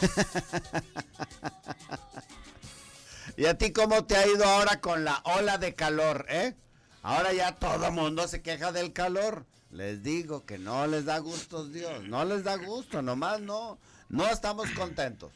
¿Y a ti cómo te ha ido ahora con la ola de calor, eh? Ahora ya todo mundo se queja del calor. Les digo que no les da gusto Dios, no les da gusto, nomás no, no estamos contentos.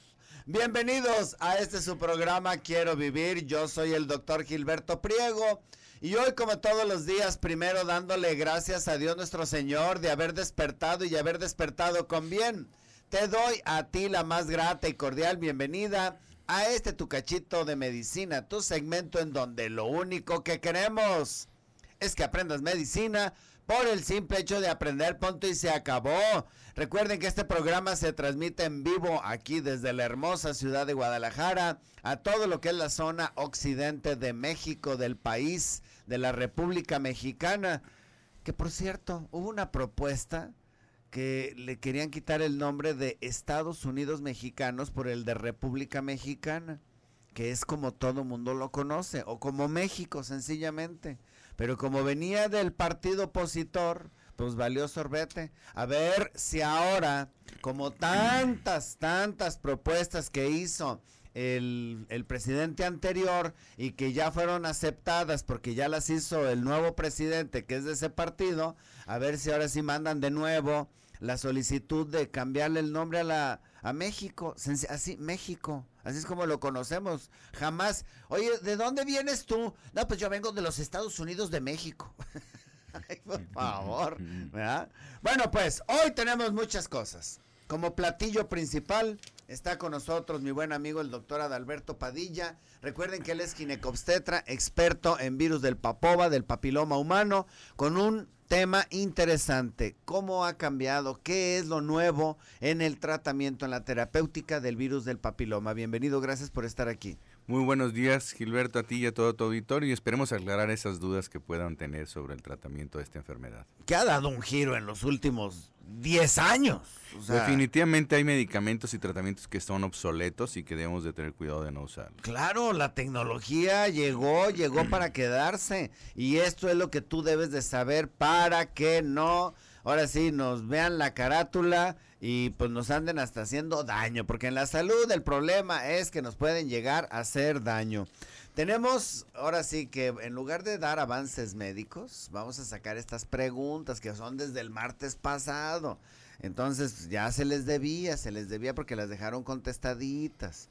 Bienvenidos a este su programa Quiero Vivir, yo soy el doctor Gilberto Priego y hoy como todos los días primero dándole gracias a Dios nuestro Señor de haber despertado y haber despertado con bien. Te doy a ti la más grata y cordial bienvenida a este tu cachito de medicina, tu segmento en donde lo único que queremos es que aprendas medicina por el simple hecho de aprender, punto y se acabó. Recuerden que este programa se transmite en vivo aquí desde la hermosa ciudad de Guadalajara a todo lo que es la zona occidente de México, del país, de la República Mexicana. Que por cierto, hubo una propuesta que le querían quitar el nombre de Estados Unidos Mexicanos por el de República Mexicana, que es como todo mundo lo conoce, o como México sencillamente. Pero como venía del partido opositor, pues valió sorbete. A ver si ahora, como tantas, tantas propuestas que hizo el, el, presidente anterior y que ya fueron aceptadas porque ya las hizo el nuevo presidente que es de ese partido, a ver si ahora sí mandan de nuevo la solicitud de cambiarle el nombre a la a México, así México, así es como lo conocemos. Jamás, oye, ¿de dónde vienes tú? No, pues yo vengo de los Estados Unidos de México. Ay, por favor, ¿verdad? Bueno, pues hoy tenemos muchas cosas. Como platillo principal está con nosotros mi buen amigo el doctor Adalberto Padilla. Recuerden que él es ginecobstetra, experto en virus del papova, del papiloma humano, con un tema interesante. ¿Cómo ha cambiado? ¿Qué es lo nuevo en el tratamiento, en la terapéutica del virus del papiloma? Bienvenido, gracias por estar aquí. Muy buenos días, Gilberto, a ti y a todo tu auditorio y esperemos aclarar esas dudas que puedan tener sobre el tratamiento de esta enfermedad. Que ha dado un giro en los últimos 10 años. Definitivamente hay medicamentos y tratamientos que son obsoletos y que debemos de tener cuidado de no usarlos. Claro, la tecnología llegó, llegó para quedarse y esto es lo que tú debes de saber para que no, ahora sí, nos vean la carátula y pues nos anden hasta haciendo daño, porque en la salud el problema es que nos pueden llegar a hacer daño. Tenemos, ahora sí que en lugar de dar avances médicos, vamos a sacar estas preguntas que son desde el martes pasado. Entonces ya se les debía, se les debía porque las dejaron contestaditas.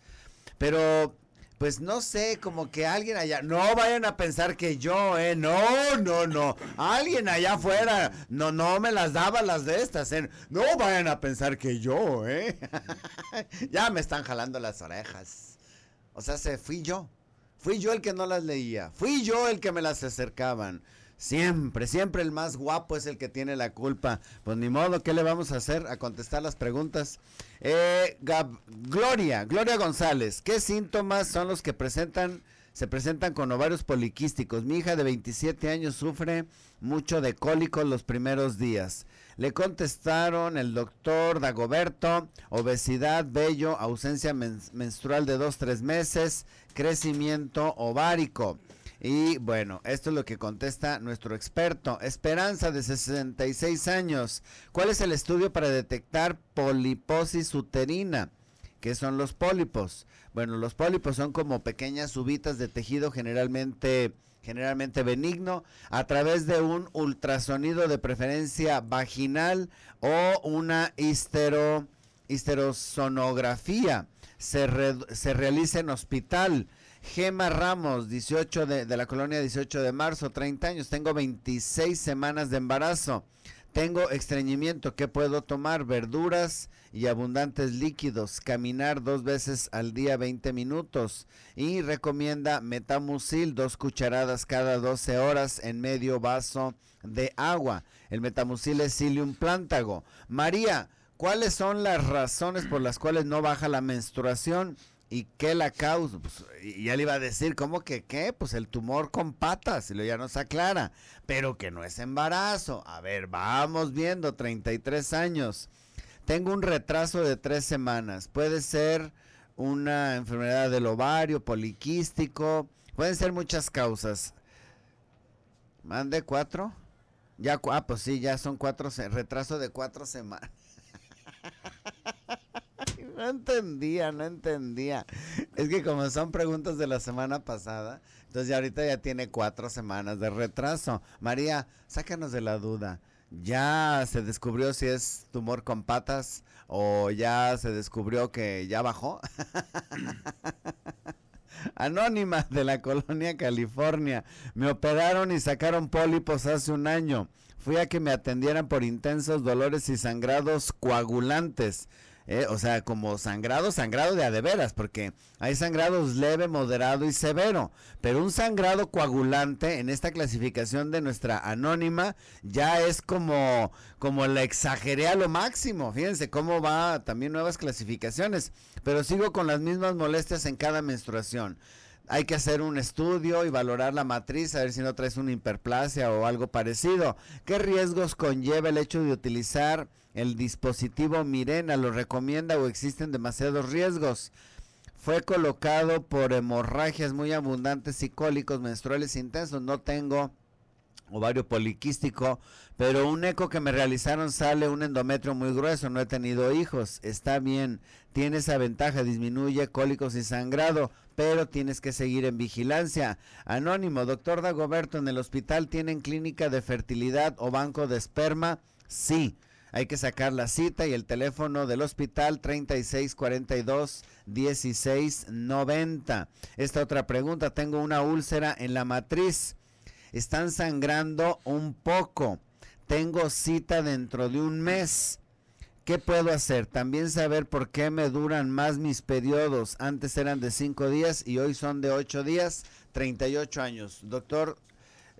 Pero pues no sé, como que alguien allá, no vayan a pensar que yo, eh, no, no, no, alguien allá afuera, no, no me las daba las de estas, eh, no vayan a pensar que yo, eh, ya me están jalando las orejas, o sea, se fui yo, Fui yo el que no las leía. Fui yo el que me las acercaban. Siempre, siempre el más guapo es el que tiene la culpa. Pues ni modo, ¿qué le vamos a hacer? A contestar las preguntas. Eh, Gloria, Gloria González, ¿qué síntomas son los que presentan, se presentan con ovarios poliquísticos? Mi hija de 27 años sufre mucho de cólicos los primeros días. Le contestaron el doctor Dagoberto, obesidad, vello, ausencia menstrual de dos, tres meses, crecimiento ovárico. Y bueno, esto es lo que contesta nuestro experto. Esperanza de 66 años. ¿Cuál es el estudio para detectar poliposis uterina? ¿Qué son los pólipos? Bueno, los pólipos son como pequeñas ubitas de tejido generalmente generalmente benigno, a través de un ultrasonido de preferencia vaginal o una histero, histerosonografía. Se, se realiza en hospital. Gema Ramos, 18 de, la colonia 18 de marzo, 30 años. Tengo 26 semanas de embarazo. Tengo estreñimiento. ¿Qué puedo tomar? Verduras y abundantes líquidos. Caminar dos veces al día 20 minutos. Y recomienda metamucil, dos cucharadas cada 12 horas en medio vaso de agua. El metamucil es psyllium plántago. María, ¿cuáles son las razones por las cuales no baja la menstruación? ¿Y qué la causa? Pues, ya le iba a decir, ¿cómo que qué? Pues el tumor con patas, y lo ya nos aclara, pero que no es embarazo. A ver, vamos viendo, 33 años. Tengo un retraso de tres semanas. Puede ser una enfermedad del ovario, poliquístico, pueden ser muchas causas. ¿Mande cuatro? Ya, ah, pues sí, ya son cuatro, retraso de cuatro semanas. no entendía, no entendía. Es que como son preguntas de la semana pasada, entonces ya ahorita ya tiene cuatro semanas de retraso. María, sácanos de la duda. ¿Ya se descubrió si es tumor con patas o ya se descubrió que ya bajó? Anónima de la colonia California. Me operaron y sacaron pólipos hace un año. Fui a que me atendieran por intensos dolores y sangrados coagulantes. Eh, o sea, como sangrado, sangrado de adeveras, porque hay sangrados leve, moderado y severo. Pero un sangrado coagulante en esta clasificación de nuestra anónima ya es como, como la exageré a lo máximo. Fíjense cómo va también nuevas clasificaciones. Pero sigo con las mismas molestias en cada menstruación hay que hacer un estudio y valorar la matriz, a ver si no traes una hiperplasia o algo parecido. ¿Qué riesgos conlleva el hecho de utilizar el dispositivo Mirena? ¿Lo recomienda o existen demasiados riesgos? Fue colocado por hemorragias muy abundantes y cólicos menstruales intensos. No tengo ovario poliquístico, pero un eco que me realizaron sale un endometrio muy grueso, no he tenido hijos, está bien, tiene esa ventaja, disminuye cólicos y sangrado, pero tienes que seguir en vigilancia. Anónimo, doctor Dagoberto, ¿en el hospital tienen clínica de fertilidad o banco de esperma? Sí. Hay que sacar la cita y el teléfono del hospital 3642 1690. Esta otra pregunta, tengo una úlcera en la matriz. Están sangrando un poco. Tengo cita dentro de un mes. ¿Qué puedo hacer? También saber por qué me duran más mis periodos. Antes eran de 5 días y hoy son de 8 días, 38 años. Doctor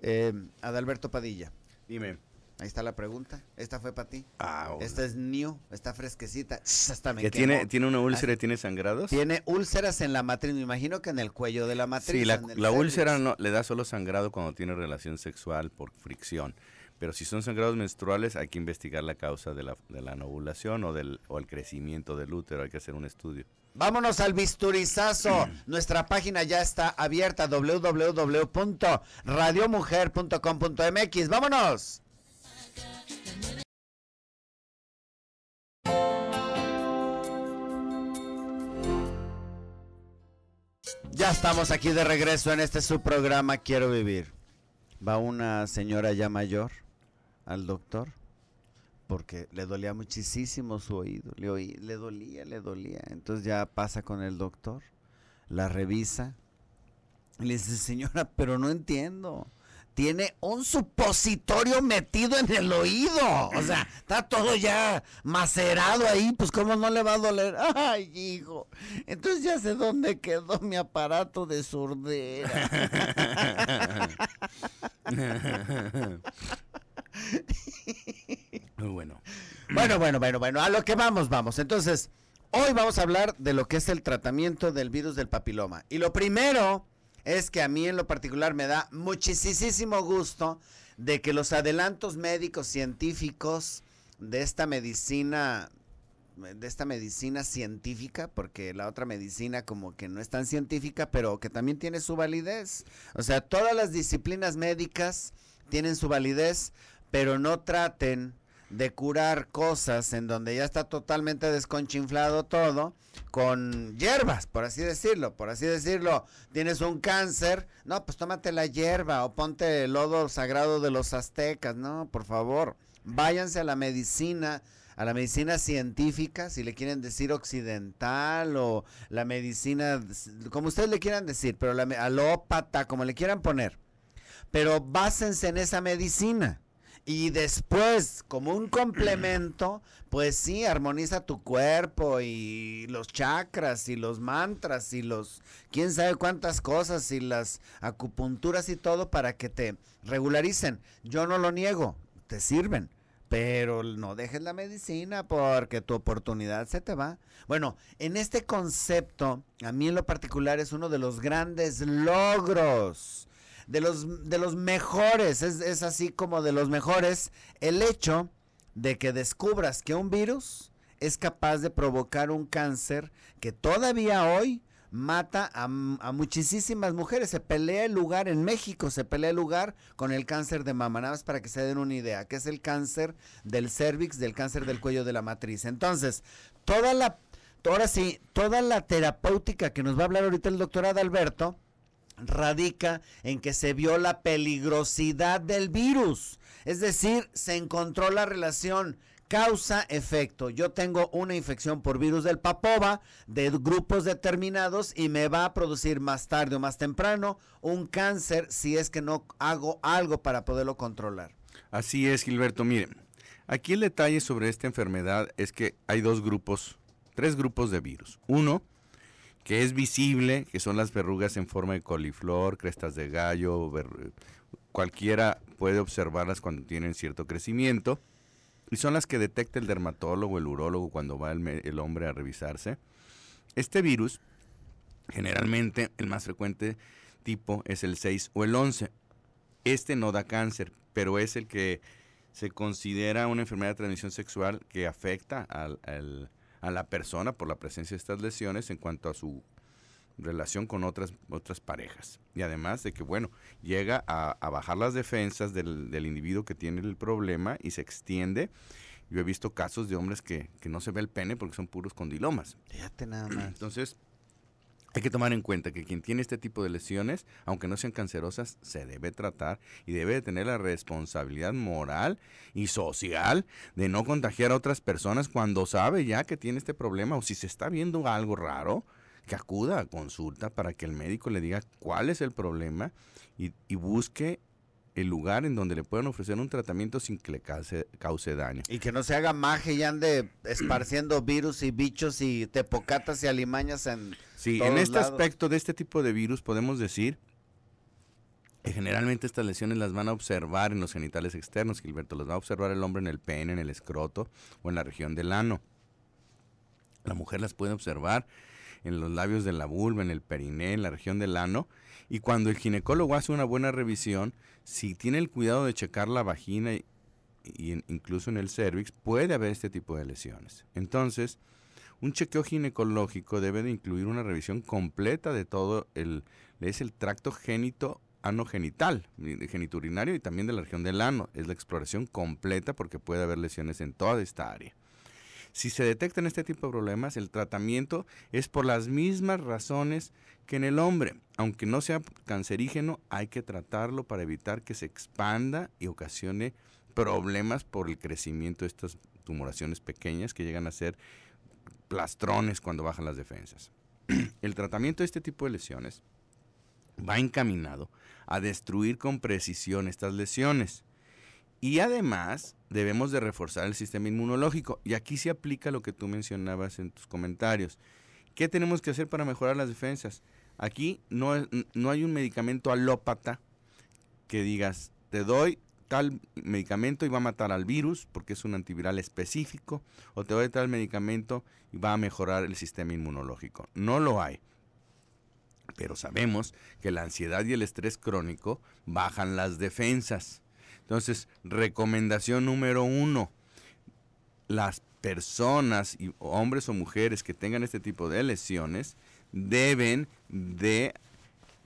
eh, Adalberto Padilla. Dime. Ahí está la pregunta. Esta fue para ti. Ah, Esta es new, está fresquecita. ¿Que tiene, tiene una úlcera y tiene sangrados? Tiene úlceras en la matriz. Me imagino que en el cuello de la matriz. Sí, la, la úlcera no, le da solo sangrado cuando tiene relación sexual por fricción. Pero si son sangrados menstruales, hay que investigar la causa de la, de la ovulación o, del, o el crecimiento del útero. Hay que hacer un estudio. Vámonos al bisturizazo. Nuestra página ya está abierta www.radiomujer.com.mx. Vámonos. Ya estamos aquí de regreso en este su programa Quiero Vivir. Va una señora ya mayor al doctor porque le dolía muchísimo su oído, le, oí, le dolía, le dolía. Entonces ya pasa con el doctor, la revisa y le dice, señora, pero no entiendo. Tiene un supositorio metido en el oído. O sea, está todo ya macerado ahí. Pues, ¿cómo no le va a doler? Ay, hijo. Entonces ya sé dónde quedó mi aparato de surdera. Muy bueno. Bueno, bueno, bueno, bueno, a lo que vamos, vamos. Entonces, hoy vamos a hablar de lo que es el tratamiento del virus del papiloma. Y lo primero es que a mí en lo particular me da muchísimo gusto de que los adelantos médicos científicos de esta medicina de esta medicina científica, porque la otra medicina como que no es tan científica, pero que también tiene su validez. O sea, todas las disciplinas médicas tienen su validez, pero no traten de curar cosas en donde ya está totalmente desconchinflado todo con hierbas, por así decirlo, por así decirlo, tienes un cáncer, no, pues tómate la hierba o ponte el lodo sagrado de los aztecas, no, por favor, váyanse a la medicina, a la medicina científica, si le quieren decir occidental o la medicina, como ustedes le quieran decir, pero la alópata, como le quieran poner, pero básense en esa medicina y después, como un complemento, pues sí, armoniza tu cuerpo y los chakras y los mantras y los, quién sabe cuántas cosas y las acupunturas y todo para que te regularicen. Yo no lo niego, te sirven. Pero no dejes la medicina porque tu oportunidad se te va. Bueno, en este concepto, a mí en lo particular es uno de los grandes logros de los, de los mejores, es, es así como de los mejores, el hecho de que descubras que un virus es capaz de provocar un cáncer que todavía hoy mata a, a, muchísimas mujeres. Se pelea el lugar en México, se pelea el lugar con el cáncer de mama, nada más para que se den una idea, que es el cáncer del cervix, del cáncer del cuello de la matriz. Entonces, toda la ahora sí, toda la terapéutica que nos va a hablar ahorita el doctor Adalberto radica en que se vio la peligrosidad del virus. Es decir, se encontró la relación causa-efecto. Yo tengo una infección por virus del papova de grupos determinados y me va a producir más tarde o más temprano un cáncer si es que no hago algo para poderlo controlar. Así es, Gilberto. Miren, aquí el detalle sobre esta enfermedad es que hay dos grupos, tres grupos de virus. Uno, que es visible, que son las verrugas en forma de coliflor, crestas de gallo, cualquiera puede observarlas cuando tienen cierto crecimiento y son las que detecta el dermatólogo, el urólogo cuando va el, hombre a revisarse. Este virus, generalmente el más frecuente tipo es el 6 o el 11. Este no da cáncer, pero es el que se considera una enfermedad de transmisión sexual que afecta a la persona por la presencia de estas lesiones en cuanto a su relación con otras, otras parejas. Y además de que, bueno, llega a, bajar las defensas del, del, individuo que tiene el problema y se extiende. Yo he visto casos de hombres que, que no se ve el pene porque son puros condilomas. Fíjate nada más. Entonces, hay que tomar en cuenta que quien tiene este tipo de lesiones, aunque no sean cancerosas, se debe tratar y debe de tener la responsabilidad moral y social de no contagiar a otras personas cuando sabe ya que tiene este problema o si se está viendo algo raro que acuda a consulta para que el médico le diga cuál es el problema y, busque el lugar en donde le puedan ofrecer un tratamiento sin que le cause, cause, daño. Y que no se haga magia y ande esparciendo virus y bichos y tepocatas y alimañas en. Sí, en este aspecto de este tipo de virus podemos decir que generalmente estas lesiones las van a observar en los genitales externos, Gilberto. Las va a observar el hombre en el pene, en el escroto o en la región del ano. La mujer las puede observar en los labios de la vulva, en el periné, en la región del ano. Y cuando el ginecólogo hace una buena revisión, si tiene el cuidado de checar la vagina y, incluso en el cervix, puede haber este tipo de lesiones. Entonces, un chequeo ginecológico debe de incluir una revisión completa de todo el, es el tracto génito anogenital, geniturinario y también de la región del ano. Es la exploración completa porque puede haber lesiones en toda esta área. Si se detectan este tipo de problemas, el tratamiento es por las mismas razones que en el hombre. Aunque no sea cancerígeno, hay que tratarlo para evitar que se expanda y ocasione problemas por el crecimiento de estas tumoraciones pequeñas que llegan a ser plastrones cuando bajan las defensas. El tratamiento de este tipo de lesiones va encaminado a destruir con precisión estas lesiones y además debemos de reforzar el sistema inmunológico. Y aquí se aplica lo que tú mencionabas en tus comentarios. ¿Qué tenemos que hacer para mejorar las defensas? Aquí no, no hay un medicamento alópata que digas, te doy tal medicamento y va a matar al virus porque es un antiviral específico, o te doy tal medicamento y va a mejorar el sistema inmunológico. No lo hay. Pero sabemos que la ansiedad y el estrés crónico bajan las defensas. Entonces, recomendación número uno, las personas, hombres o mujeres que tengan este tipo de lesiones, deben de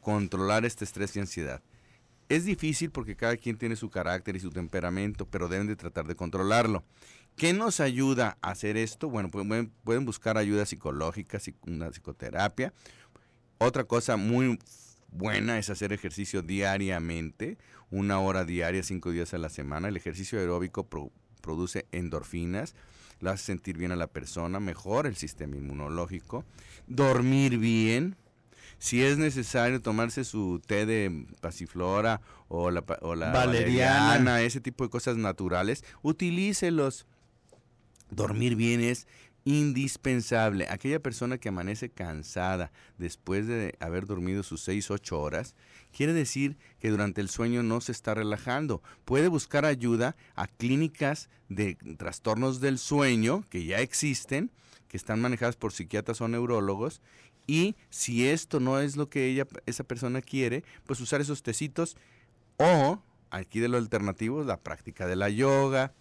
controlar este estrés y ansiedad. Es difícil porque cada quien tiene su carácter y su temperamento, pero deben de tratar de controlarlo. ¿Qué nos ayuda a hacer esto? Bueno, pueden, pueden buscar ayuda psicológica, una psicoterapia. Otra cosa muy buena es hacer ejercicio diariamente, una hora diaria, cinco días a la semana. El ejercicio aeróbico produce endorfinas, lo hace sentir bien a la persona, mejora el sistema inmunológico. Dormir bien. Si es necesario tomarse su té de pasiflora o la, o la valeriana, ese tipo de cosas naturales, utilícelos. Dormir bien es indispensable. Aquella persona que amanece cansada después de haber dormido sus 6, 8 horas, quiere decir que durante el sueño no se está relajando. Puede buscar ayuda a clínicas de trastornos del sueño que ya existen, que están manejadas por psiquiatras o neurólogos, y si esto no es lo que ella, esa persona quiere, pues usar esos tecitos o, aquí de lo alternativo, la práctica de la yoga,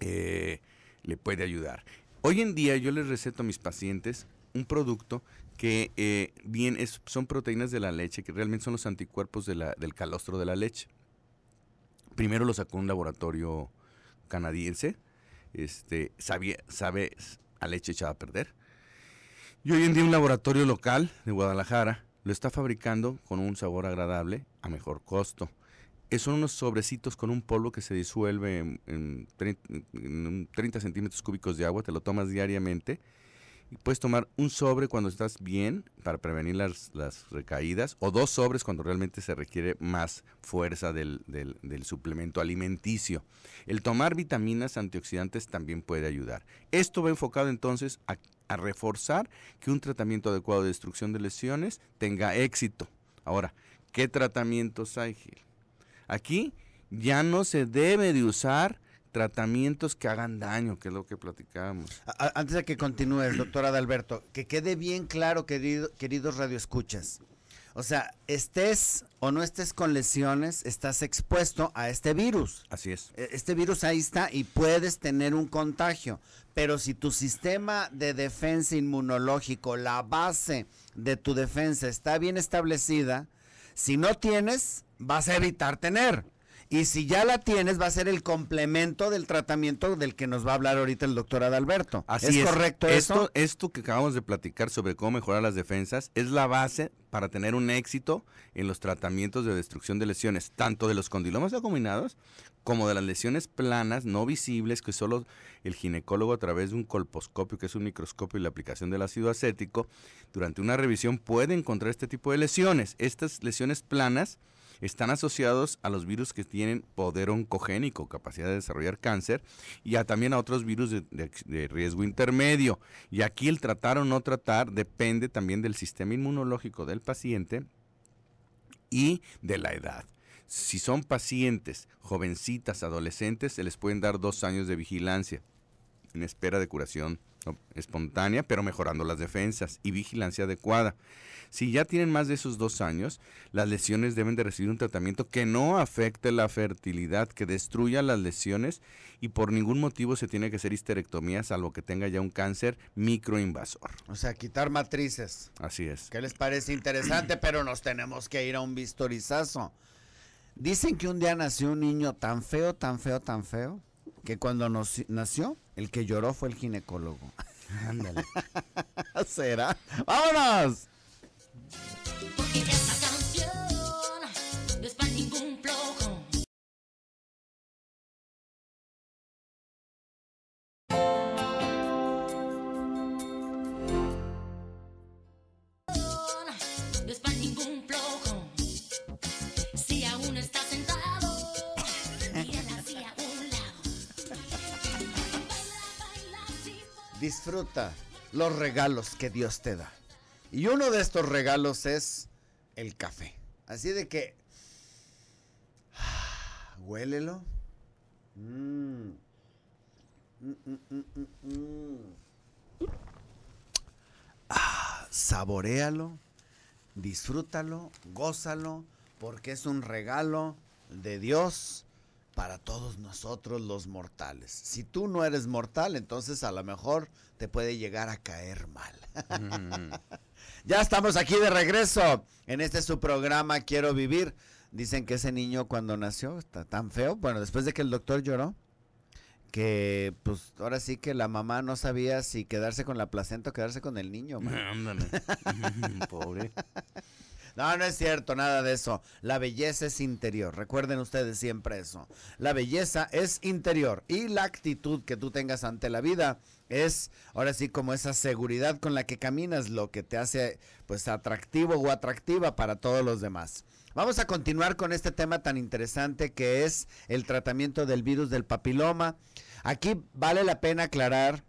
eh, le puede ayudar. Hoy en día yo les receto a mis pacientes un producto que eh, bien es, son proteínas de la leche, que realmente son los anticuerpos del calostro de la leche. Primero lo sacó un laboratorio canadiense, este, sabe, a leche echada a perder. Y hoy en día un laboratorio local de Guadalajara lo está fabricando con un sabor agradable a mejor costo. Es- Son unos sobrecitos con un polvo que se disuelve en, en 30, en 30 centímetros cúbicos de agua, te lo tomas diariamente. Y puedes tomar un sobre cuando estás bien para prevenir las, recaídas o dos sobres cuando realmente se requiere más fuerza del suplemento alimenticio. El tomar vitaminas antioxidantes también puede ayudar. Esto va enfocado entonces a, a reforzar que un tratamiento adecuado de destrucción de lesiones tenga éxito. Ahora, ¿qué tratamientos hay, Gil? Aquí ya no se debe de usar tratamientos que hagan daño, que es lo que platicábamos. Antes de que continúes, doctor Adalberto, que quede bien claro, querido, queridos radioescuchas. O sea, estés o no estés con lesiones, estás expuesto a este virus. Así es. E- Este virus ahí está y puedes tener un contagio. Pero si tu sistema de defensa inmunológico, la base de tu defensa está bien establecida, si no tienes, vas a evitar tener. Y si ya la tienes, va a ser el complemento del tratamiento del que nos va a hablar ahorita el doctor Adalberto. Así es. correcto esto, eso? Esto que acabamos de platicar sobre cómo mejorar las defensas es la base para tener un éxito en los tratamientos de destrucción de lesiones, tanto de los condilomas acuminados como de las lesiones planas no visibles que solo el ginecólogo a través de un colposcopio, que es un microscopio y la aplicación del ácido acético, durante una revisión puede encontrar este tipo de lesiones. Estas lesiones planas están asociados a los virus que tienen poder oncogénico, capacidad de desarrollar cáncer, y también a otros virus de, riesgo intermedio. Y aquí el tratar o no tratar depende también del sistema inmunológico del paciente y de la edad. Si son pacientes, jovencitas, adolescentes, se les pueden dar dos años de vigilancia en espera de curación espontánea, pero mejorando las defensas y vigilancia adecuada. Si ya tienen más de esos dos años, las lesiones deben de recibir un tratamiento que no afecte la fertilidad, que destruya las lesiones y por ningún motivo se tiene que hacer histerectomía, salvo que tenga ya un cáncer microinvasor. O sea, quitar matrices. Así es. ¿Qué les parece interesante? Pero nos tenemos que ir a un vistorizazo. Dicen que un día nació un niño tan feo, tan feo, tan feo, que cuando nos- nació, el que lloró fue el ginecólogo. Ándale. ¿Será? ¡Vámonos! Disfruta los regalos que Dios te da. Y uno de estos regalos es el café. Así de que... Huélelo. Mm. Mm, mm, mm, mm, mm. Ah, saboréalo, disfrútalo, gózalo, porque es un regalo de Dios para todos nosotros los mortales. Si tú no eres mortal, entonces a lo mejor te puede llegar a caer mal. Mm. Ya estamos aquí de regreso en este su programa Quiero Vivir. Dicen que ese niño cuando nació está tan feo. Bueno, después de que el doctor lloró, que pues ahora sí que la mamá no sabía si quedarse con la placenta o quedarse con el niño. man. Ándale. Pobre. No, no es cierto, nada de eso. La belleza es interior. Recuerden ustedes siempre eso. La belleza es interior y la actitud que tú tengas ante la vida es ahora sí como esa seguridad con la que caminas lo que te hace pues atractivo o atractiva para todos los demás. Vamos a continuar con este tema tan interesante que es el tratamiento del virus del papiloma. Aquí vale la pena aclarar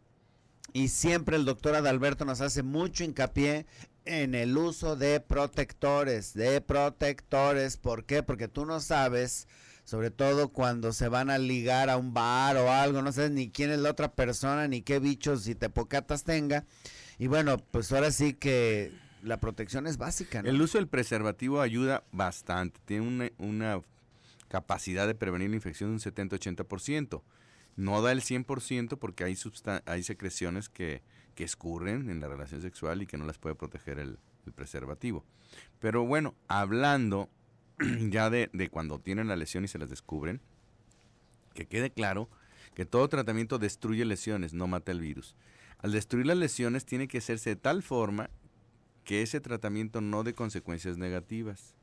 y siempre el doctor Adalberto nos hace mucho hincapié en el uso de protectores, de protectores. ¿Por qué? Porque tú no sabes, sobre todo cuando se van a ligar a un bar o algo, no sabes ni quién es la otra persona, ni qué bichos y tepocatas tenga. Y bueno, pues ahora sí que la protección es básica. El uso del preservativo ayuda bastante. Tiene una, una capacidad de prevenir la infección de un 70-80%. No da el 100% porque hay, hay secreciones que, que escurren en la relación sexual y que no las puede proteger el, preservativo. Pero bueno, hablando ya de, de cuando tienen la lesión y se las descubren, que quede claro que todo tratamiento destruye lesiones, no mata el virus. Al destruir las lesiones tiene que hacerse de tal forma que ese tratamiento no dé consecuencias negativas.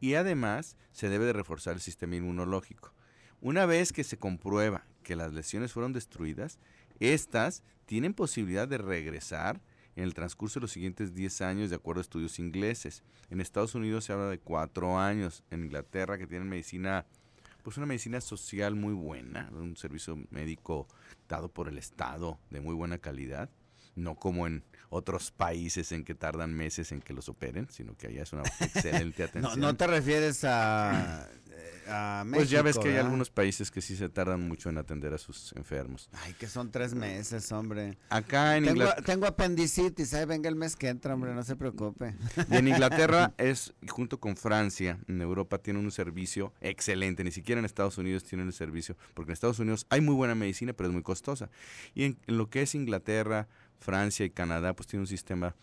Y además se debe de reforzar el sistema inmunológico. Una vez que se comprueba que las lesiones fueron destruidas, estas tienen posibilidad de regresar en el transcurso de los siguientes 10 años de acuerdo a estudios ingleses. En Estados Unidos se habla de 4 años. En Inglaterra que tienen medicina, pues una medicina social muy buena, un servicio médico dado por el Estado de muy buena calidad, no como en otros países en que tardan meses en que los operen, sino que allá es una excelente atención. no te refieres a, a México, pues ya ves que hay algunos países que sí se tardan mucho en atender a sus enfermos. Ay, que son tres meses, hombre. Acá en Inglaterra... tengo apendicitis, ahí venga el mes que entra, hombre, no se preocupe. Y en Inglaterra es, junto con Francia, en Europa tiene un servicio excelente. Ni siquiera en Estados Unidos tienen el servicio, porque en Estados Unidos hay muy buena medicina, pero es muy costosa. Y en, en lo que es Inglaterra, Francia y Canadá, pues tiene un sistema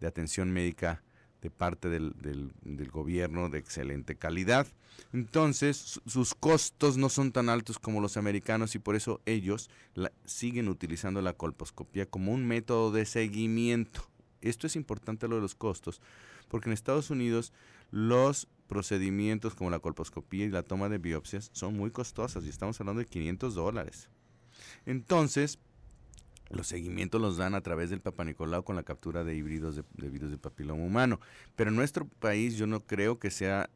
de atención médica de parte del, del- gobierno de excelente calidad. Entonces, su- sus costos no son tan altos como los americanos y por eso ellos siguen utilizando la colposcopía como un método de seguimiento. Esto es importante lo de los costos, porque en Estados Unidos los procedimientos como la colposcopía y la toma de biopsias son muy costosas y estamos hablando de 500 dólares. Entonces, los seguimientos los dan a través del Papa Nicolau con la captura de híbridos de, de virus del papiloma humano. Pero en nuestro país yo no creo que sea,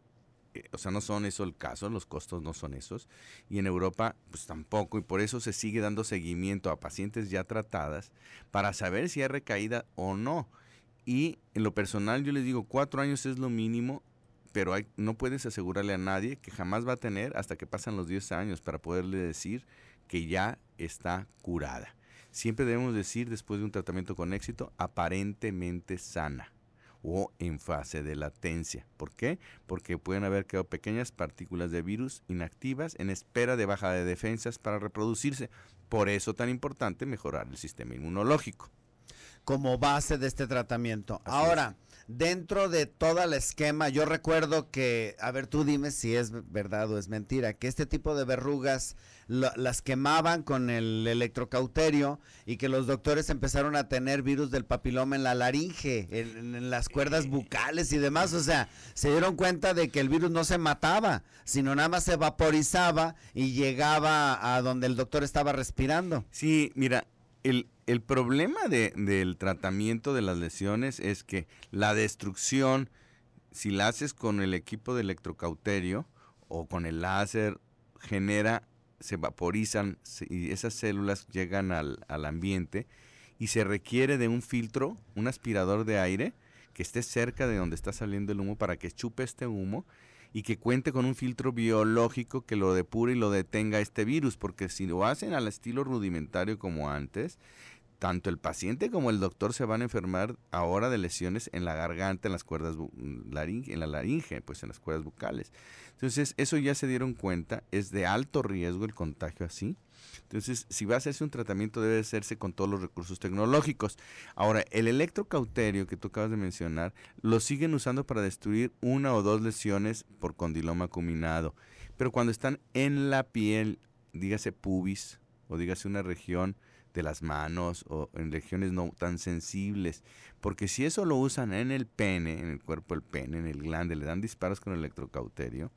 eh, o sea, no son eso el caso, los costos no son esos. Y en Europa, pues tampoco, y por eso se sigue dando seguimiento a pacientes ya tratadas para saber si hay recaída o no. Y en lo personal yo les digo, cuatro años es lo mínimo, pero hay, no puedes asegurarle a nadie que jamás va a tener hasta que pasan los 10 años para poderle decir que ya está curada. Siempre debemos decir, después de un tratamiento con éxito, aparentemente sana o en fase de latencia. ¿Por qué? Porque pueden haber quedado pequeñas partículas de virus inactivas en espera de baja de defensas para reproducirse. Por eso tan importante mejorar el sistema inmunológico. como base de este tratamiento. Así Ahora, dentro de todo el esquema, yo recuerdo que, a ver, tú dime si es verdad o es mentira, que este tipo de verrugas lo- las quemaban con el electrocauterio y que los doctores empezaron a tener virus del papiloma en la laringe, en, en las cuerdas bucales y demás. O sea, se dieron cuenta de que el virus no se mataba, sino nada más se vaporizaba y llegaba a donde el doctor estaba respirando. Sí, mira, el, el problema de- del tratamiento de las lesiones es que la destrucción, si la haces con el equipo de electrocauterio o con el láser, genera, se vaporizan y esas células llegan al, al ambiente y se requiere de un filtro, un aspirador de aire que esté cerca de donde está saliendo el humo para que chupe este humo y que cuente con un filtro biológico que lo depure y lo detenga este virus, porque si lo hacen al estilo rudimentario como antes, tanto el paciente como el doctor se van a enfermar ahora de lesiones en la garganta, en las cuerdas bu- laringe, en la laringe, pues en las cuerdas bucales. Entonces, eso ya se dieron cuenta, es de alto riesgo el contagio así. Entonces, si va a hacerse un tratamiento, debe hacerse con todos los recursos tecnológicos. Ahora, el electrocauterio que tú acabas de mencionar, lo siguen usando para destruir una o dos lesiones por condiloma acuminado. Pero cuando están en la piel, dígase pubis o dígase una región de las manos o en regiones no tan sensibles. Porque si eso lo usan en el pene, en el cuerpo del pene, en el glande, le dan disparos con el electrocauterio,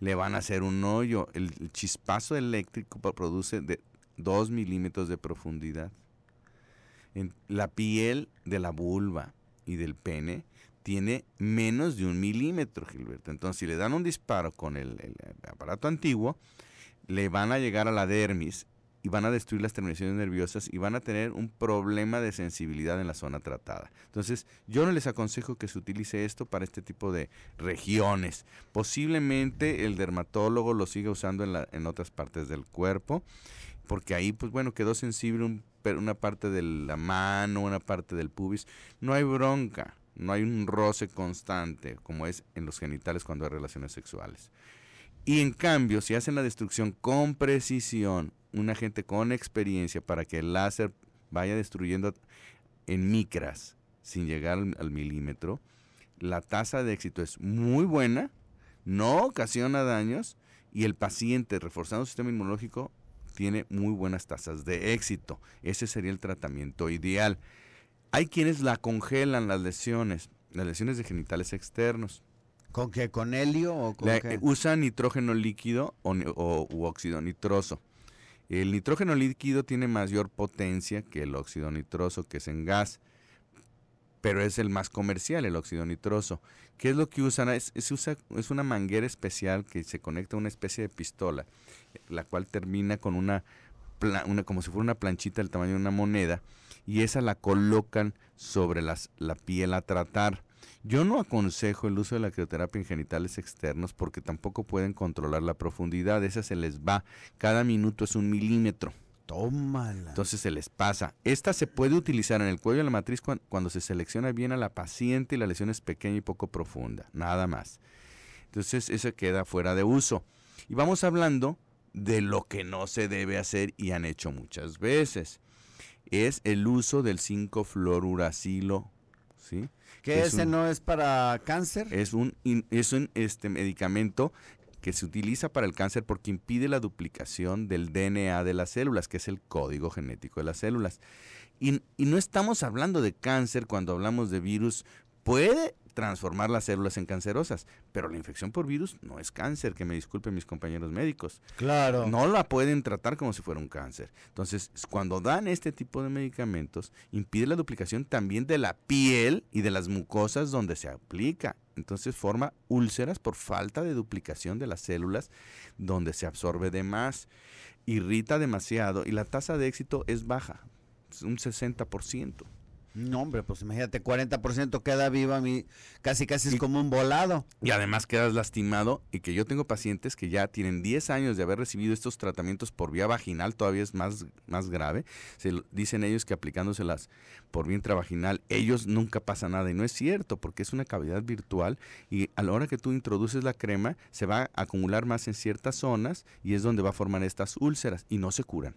le van a hacer un hoyo. El, chispazo eléctrico produce de 2 milímetros de profundidad. En la piel de la vulva y del pene tiene menos de un milímetro, Gilberto. Entonces, si le dan un disparo con el aparato antiguo, le van a llegar a la dermis y van a destruir las terminaciones nerviosas y van a tener un problema de sensibilidad en la zona tratada. Entonces, yo no les aconsejo que se utilice esto para este tipo de regiones. Posiblemente el dermatólogo lo siga usando en, la- en otras partes del cuerpo, porque ahí, pues bueno, quedó sensible una parte de la mano, una parte del pubis. No hay bronca, no hay un roce constante, como es en los genitales cuando hay relaciones sexuales. Y en cambio, si hacen la destrucción con precisión, una gente con experiencia para que el láser vaya destruyendo en micras sin llegar al, milímetro, la tasa de éxito es muy buena, no ocasiona daños y el paciente, reforzando su sistema inmunológico, tiene muy buenas tasas de éxito. Ese sería el tratamiento ideal. Hay quienes la congelan las lesiones, las lesiones de genitales externos. ¿Con qué? ¿Con helio o con La- qué? usan nitrógeno líquido o, u óxido nitroso. El nitrógeno líquido tiene mayor potencia que el óxido nitroso, que es en gas, pero es el más comercial, el óxido nitroso. ¿Qué es lo que usan? Es, es, usa- es una manguera especial que se conecta a una especie de pistola, la cual termina con una, una como si fuera una planchita del tamaño de una moneda, y esa la colocan sobre las, la piel a tratar. Yo no aconsejo el uso de la crioterapia en genitales externos porque tampoco pueden controlar la profundidad, esa se les va, cada minuto es un milímetro. Tómala. Entonces se les pasa. Esta se puede utilizar en el cuello de la matriz cuan- cuando se selecciona bien a la paciente y la lesión es pequeña y poco profunda, nada más. Entonces eso queda fuera de uso. Y vamos hablando de lo que no se debe hacer y han hecho muchas veces. Es el uso del 5-fluoruracilo, ¿sí? ¿Qué es ese un- no es para cáncer? Es un, es un este, medicamento que se utiliza para el cáncer porque impide la duplicación del DNA de las células, que es el código genético de las células. Y, y no estamos hablando de cáncer cuando hablamos de virus. Puede transformar las células en cancerosas, pero la infección por virus no es cáncer, que me disculpen mis compañeros médicos. Claro. No la pueden tratar como si fuera un cáncer. Entonces, cuando dan este tipo de medicamentos, impide la duplicación también de la piel y de las mucosas donde se aplica. Entonces forma úlceras por falta de duplicación de las células donde se absorbe de más, irrita demasiado y la tasa de éxito es baja, es un 60%. No, hombre, pues imagínate, 40% queda vivo a mí, casi casi es como un volado. Y además quedas lastimado y que yo tengo pacientes que ya tienen 10 años de haber recibido estos tratamientos por vía vaginal, todavía es más, más grave. Se dicen ellos que aplicándoselas por vía intravaginal, ellos nunca pasa nada. Y no es cierto, porque es una cavidad virtual y a la hora que tú introduces la crema, se va a acumular más en ciertas zonas y es donde va a formar estas úlceras y no se curan.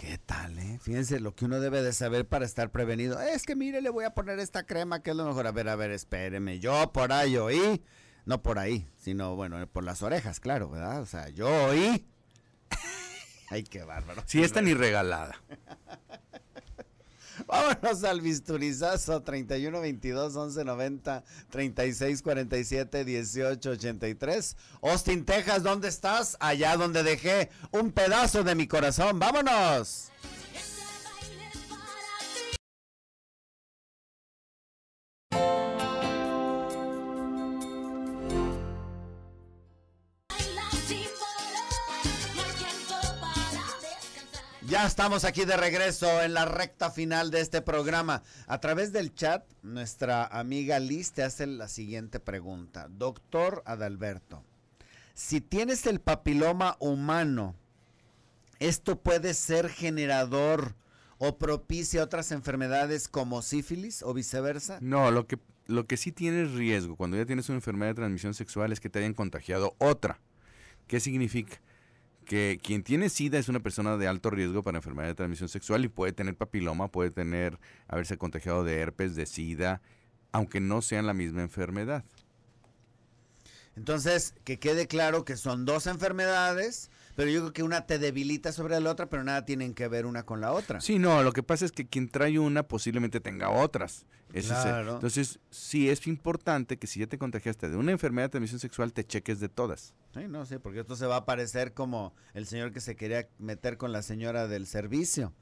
¿Qué tal, eh? Fíjense lo que uno debe de saber para estar prevenido. Es que mire, le voy a poner esta crema que es lo mejor. A ver, a ver, espéreme. Yo por ahí oí. No por ahí, sino, bueno, por las orejas, claro, ¿verdad? O sea, yo oí. Ay, qué bárbaro. Si es tan irregalada. Vámonos al bisturizazo 31 22 11 90 36 47 18 83. Austin, Texas, ¿dónde estás? Allá donde dejé un pedazo de mi corazón. ¡Vámonos! Estamos aquí de regreso en la recta final de este programa. A través del chat, nuestra amiga Liz te hace la siguiente pregunta. Doctor Adalberto, si tienes el papiloma humano, ¿esto puede ser generador o propicia otras enfermedades como sífilis o viceversa? No, lo que, lo que sí tienes riesgo cuando ya tienes una enfermedad de transmisión sexual es que te hayan contagiado otra. ¿Qué significa? Que quien tiene SIDA es una persona de alto riesgo para enfermedad de transmisión sexual y puede tener papiloma, puede tener, haberse contagiado de herpes, de SIDA, aunque no sean la misma enfermedad. Entonces, que quede claro que son dos enfermedades, pero yo creo que una te debilita sobre la otra, pero nada tienen que ver una con la otra. Sí, no, lo que pasa es que quien trae una posiblemente tenga otras. Ese es el- Claro. entonces, sí es importante que si ya te contagiaste de una enfermedad de transmisión sexual, te cheques de todas. Sí, no sé, porque esto se va a parecer como el señor que se quería meter con la señora del servicio.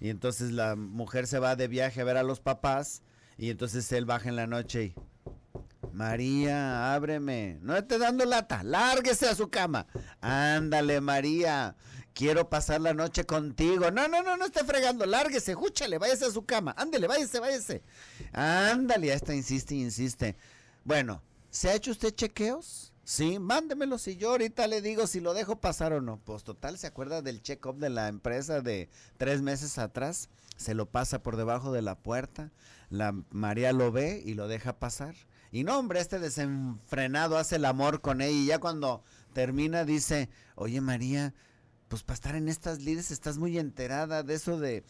Y entonces la mujer se va de viaje a ver a los papás y entonces él baja en la noche y... María, ábreme. No esté dando lata. Lárguese a su cama. Ándale, María. Quiero pasar la noche contigo. No, no, no, no esté fregando. Lárguese, júchale, váyase a su cama. Ándale, váyase, váyase. Ándale, esta insiste insiste. Bueno, ¿se ha hecho usted chequeos? Sí, mándemelo si yo ahorita le digo si lo dejo pasar o no. Pues total, ¿se acuerda del check-up de la empresa de tres meses atrás? Se lo pasa por debajo de la puerta. La María lo ve y lo deja pasar. Y no, hombre, este desenfrenado hace el amor con ella y ya cuando termina dice, oye María, pues para estar en estas lides estás muy enterada de eso de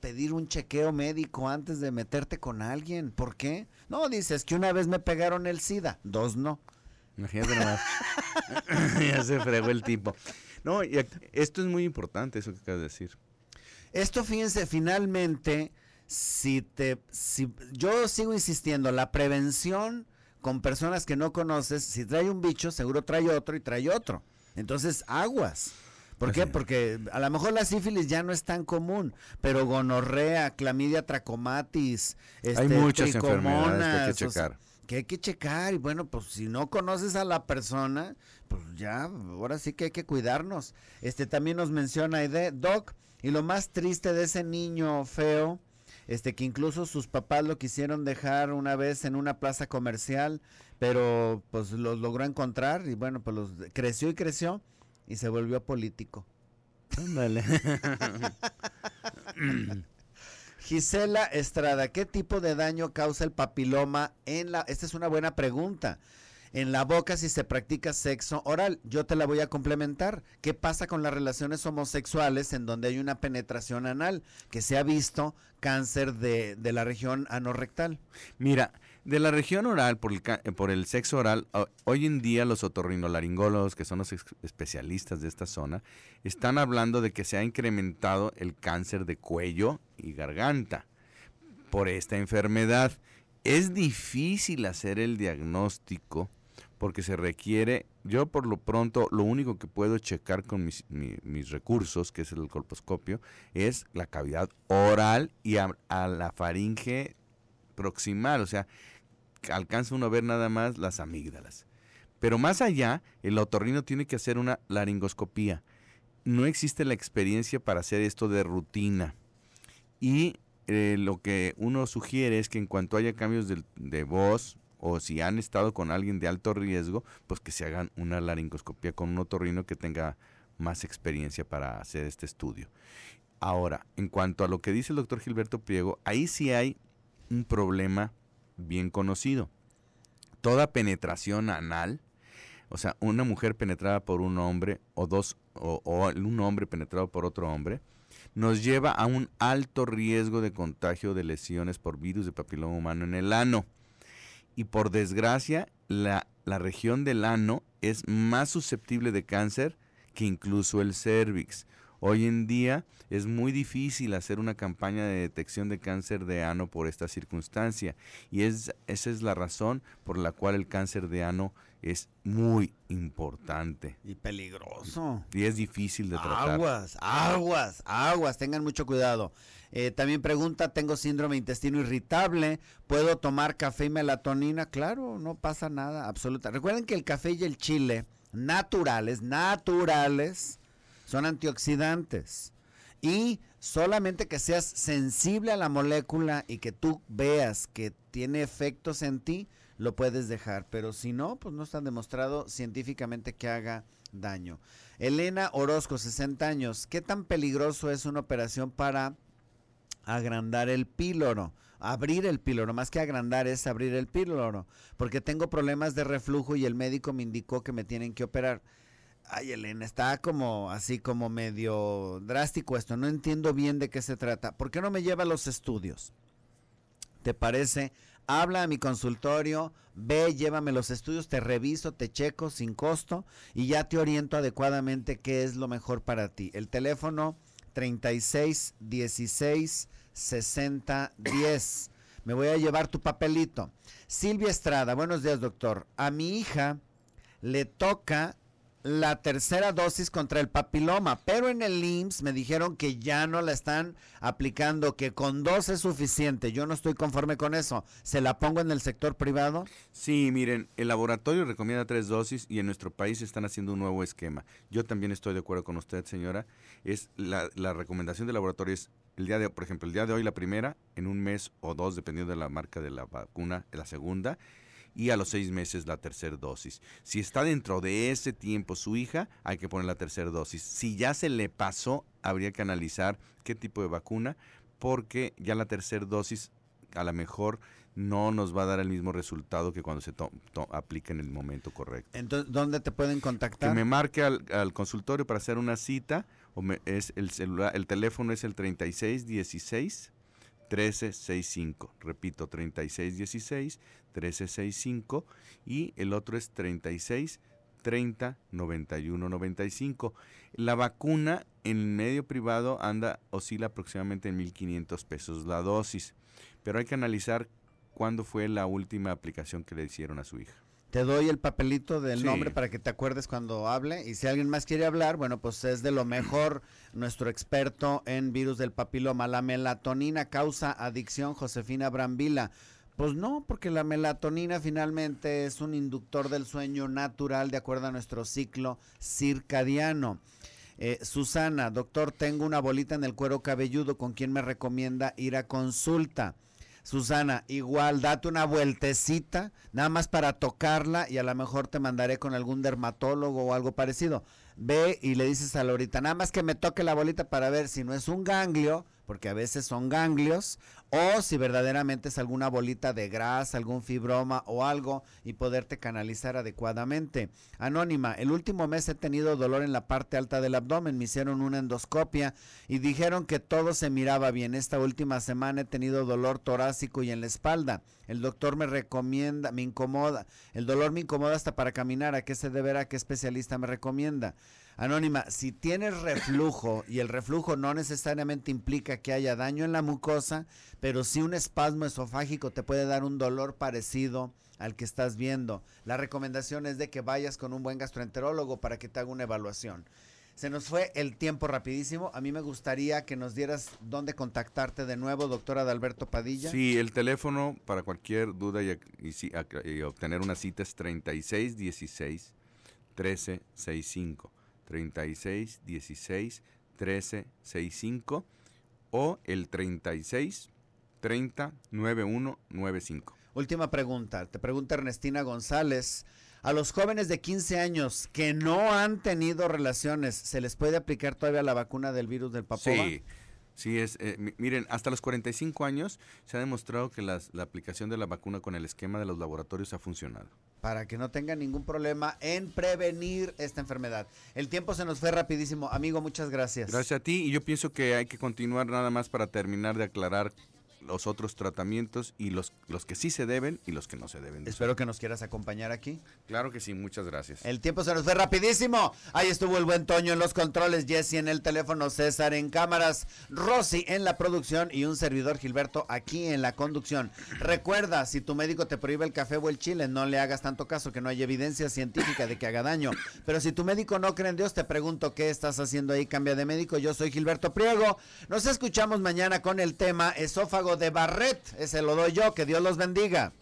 pedir un chequeo médico antes de meterte con alguien. ¿Por qué? No, dices que una vez me pegaron el SIDA, dos no. Imagínate nomás. ya se fregó el tipo. No, y esto es muy importante, eso que acabas de decir. Esto, fíjense, finalmente, si te, si yo sigo insistiendo, la prevención con personas que no conoces, si trae un bicho, seguro trae otro y trae otro. Entonces, aguas. ¿Por qué? Es. Porque a lo mejor la sífilis ya no es tan común, pero gonorrea, clamidia trachomatis, este, Hay muchas enfermedades que hay que o sea, checar. que hay que checar y bueno, pues si no conoces a la persona, pues ya, ahora sí que hay que cuidarnos. Este también nos menciona Aide, Doc, y lo más triste de ese niño feo, este que incluso sus papás lo quisieron dejar una vez en una plaza comercial, pero pues los logró encontrar y bueno, pues los creció y creció y se volvió político. Ándale. Gisela Estrada, ¿qué tipo de daño causa el papiloma en la... Esta es una buena pregunta. En la boca si se practica sexo oral. Yo te la voy a complementar. ¿Qué pasa con las relaciones homosexuales en donde hay una penetración anal? Que se ha visto cáncer de, de la región anorrectal. Mira, de la región oral, por el, eh, por el sexo oral, ho- hoy en día los otorrinolaringólogos, que son los especialistas de esta zona, están hablando de que se ha incrementado el cáncer de cuello y garganta por esta enfermedad. Es difícil hacer el diagnóstico porque se requiere, yo por lo pronto, lo único que puedo checar con mis, mi- mis recursos, que es el colposcopio, es la cavidad oral y a, la faringe proximal, o sea, alcanza uno a ver nada más las amígdalas. Pero más allá, el otorrino tiene que hacer una laringoscopía. No existe la experiencia para hacer esto de rutina. Y eh, lo que uno sugiere es que en cuanto haya cambios de, voz o si han estado con alguien de alto riesgo, pues que se hagan una laringoscopía con un otorrino que tenga más experiencia para hacer este estudio. Ahora, en cuanto a lo que dice el doctor Gilberto Priego, ahí sí hay un problema bien conocido. Toda penetración anal, o sea, una mujer penetrada por un hombre o dos o, o un hombre penetrado por otro hombre, nos lleva a un alto riesgo de contagio de lesiones por virus de papiloma humano en el ano. Y por desgracia, la, la región del ano es más susceptible de cáncer que incluso el cervix. Hoy en día es muy difícil hacer una campaña de detección de cáncer de ano por esta circunstancia y es, esa es la razón por la cual el cáncer de ano es muy importante Y peligroso. y es difícil de tratar. Aguas, aguas, aguas, tengan mucho cuidado. Eh, también pregunta, tengo síndrome de intestino irritable, ¿puedo tomar café y melatonina? Claro, no pasa nada, absoluta. Recuerden que el café y el chile, naturales, naturales, son antioxidantes. Y solamente que seas sensible a la molécula y que tú veas que tiene efectos en ti, lo puedes dejar. Pero si no, pues no está demostrado científicamente que haga daño. Elena Orozco, 60 años. ¿Qué tan peligroso es una operación para agrandar el píloro? Abrir el píloro, más que agrandar es abrir el píloro, porque tengo problemas de reflujo y el médico me indicó que me tienen que operar. Ay, Elena, está como así como medio drástico esto, no entiendo bien de qué se trata. ¿Por qué no me lleva a los estudios? ¿Te parece? Habla a mi consultorio, ve, llévame los estudios, te reviso, te checo sin costo y ya te oriento adecuadamente qué es lo mejor para ti. El teléfono 36 16 60 10. Me voy a llevar tu papelito. Silvia Estrada, buenos días, doctor. A mi hija le toca la tercera dosis contra el papiloma, pero en el IMSS me dijeron que ya no la están aplicando, que con dos es suficiente. Yo no estoy conforme con eso. ¿Se la pongo en el sector privado? Sí, miren, el laboratorio recomienda tres dosis y en nuestro país están haciendo un nuevo esquema. Yo también estoy de acuerdo con usted, señora. Es la, la recomendación del laboratorio es el día de, por ejemplo, el día de hoy la primera, en un mes o dos, dependiendo de la marca de la vacuna, la segunda, y a los seis meses la tercera dosis. Si está dentro de ese tiempo su hija, hay que poner la tercera dosis. Si ya se le pasó, habría que analizar qué tipo de vacuna, porque ya la tercera dosis a lo mejor no nos va a dar el mismo resultado que cuando se aplica en el momento correcto. Entonces, ¿dónde te pueden Que contactar? me marque al, al consultorio para hacer una cita, o me- es el celular, el teléfono es el 3616 1365. Repito, 3616 1365 y el otro es 36 30 91 95. La vacuna en medio privado anda oscila aproximadamente en 1500 pesos la dosis, pero hay que analizar cuándo fue la última aplicación que le hicieron a su hija. Te doy el papelito del Sí. nombre para que te acuerdes cuando hable. Y si alguien más quiere hablar, bueno, pues es de lo mejor nuestro experto en virus del papiloma. La melatonina causa adicción, Josefina Brambila. Pues no, porque la melatonina finalmente es un inductor del sueño natural de acuerdo a nuestro ciclo circadiano. Eh, Susana, doctor, tengo una bolita en el cuero cabelludo, ¿con quién me recomienda ir a consulta? Susana, igual, date una vueltecita, nada más para tocarla y a lo mejor te mandaré con algún dermatólogo o algo parecido. Ve y le dices a Lorita, nada más que me toque la bolita para ver si no es un ganglio, porque a veces son ganglios, o si verdaderamente es alguna bolita de grasa, algún fibroma o algo y poderte canalizar adecuadamente. Anónima, el último mes he tenido dolor en la parte alta del abdomen, me hicieron una endoscopia y dijeron que todo se miraba bien. Esta última semana he tenido dolor torácico y en la espalda. El doctor me recomienda, me incomoda. El dolor me incomoda hasta para caminar. ¿A qué se deberá? ¿Qué especialista me recomienda? Anónima, si tienes reflujo y el reflujo no necesariamente implica que haya daño en la mucosa, pero sí un espasmo esofágico te puede dar un dolor parecido al que estás viendo. La recomendación es de que vayas con un buen gastroenterólogo para que te haga una evaluación. Se nos fue el tiempo rapidísimo. A mí me gustaría que nos dieras dónde contactarte de nuevo, doctora Adalberto Padilla. Sí, el teléfono para cualquier duda y, y y obtener una cita es 36 16 13 65. 36 16 13 65 o el 36 30 91 95. Última pregunta. Te pregunta Ernestina González. A los jóvenes de 15 años que no han tenido relaciones, ¿se les puede aplicar todavía la vacuna del virus del papova? Sí, sí es. eh, mi- miren, hasta los 45 años se ha demostrado que las- la aplicación de la vacuna con el esquema de los laboratorios ha funcionado. Para que no tengan ningún problema en prevenir esta enfermedad. El tiempo se nos fue rapidísimo. Amigo, muchas gracias. Gracias a ti y yo pienso que hay que continuar nada más para terminar de aclarar los otros tratamientos y los, los que sí se deben y los que no se deben. de Espero que nos quieras acompañar aquí. Claro que sí, muchas gracias. El tiempo se nos fue rapidísimo. Ahí estuvo el buen Toño en los controles, Jesse en el teléfono, César en cámaras, Rosy en la producción y un servidor Gilberto aquí en la conducción. Recuerda, si tu médico te prohíbe el café o el chile, no le hagas tanto caso que no hay evidencia científica de que haga daño. Pero si tu médico no cree en Dios, te pregunto qué estás haciendo ahí, cambia de médico. Yo soy Gilberto Priego. Nos escuchamos mañana con el tema esófago de Barret. Ese lo doy yo. Que Dios los bendiga.